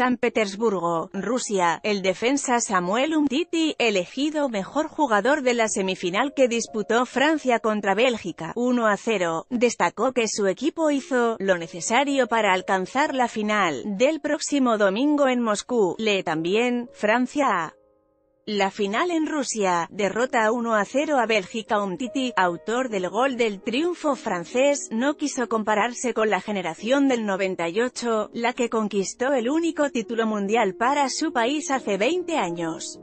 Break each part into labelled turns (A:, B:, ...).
A: San Petersburgo, Rusia, el defensa Samuel Umtiti, elegido mejor jugador de la semifinal que disputó Francia contra Bélgica, 1 a 0, destacó que su equipo hizo lo necesario para alcanzar la final del próximo domingo en Moscú. Lee también, Francia la final en Rusia, derrota 1 a 0 a Bélgica Umtiti, autor del gol del triunfo francés, no quiso compararse con la generación del 98, la que conquistó el único título mundial para su país hace 20 años.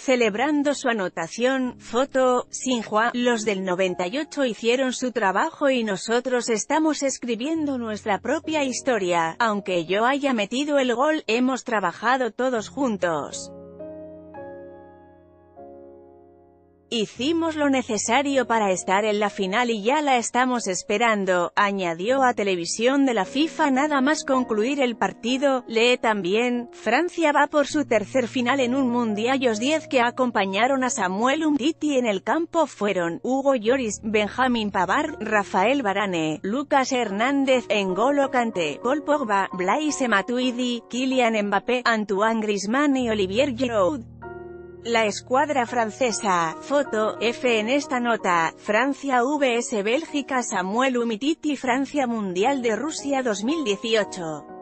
A: Celebrando su anotación, foto, Sinhua, los del 98 hicieron su trabajo y nosotros estamos escribiendo nuestra propia historia, aunque yo haya metido el gol, hemos trabajado todos juntos. Hicimos lo necesario para estar en la final y ya la estamos esperando, añadió a televisión de la FIFA nada más concluir el partido. Lee también, Francia va por su tercer final en un Mundial. Los 10 que acompañaron a Samuel Umtiti en el campo fueron, Hugo Lloris, Benjamin Pavard, Rafael Varane, Lucas Hernández, Engolo Kanté, Paul Pogba, Blaise Matuidi, Kylian Mbappé, Antoine Griezmann y Olivier Giroud. La escuadra francesa, foto, F en esta nota, Francia vs Bélgica Samuel Umtiti. Francia Mundial de Rusia 2018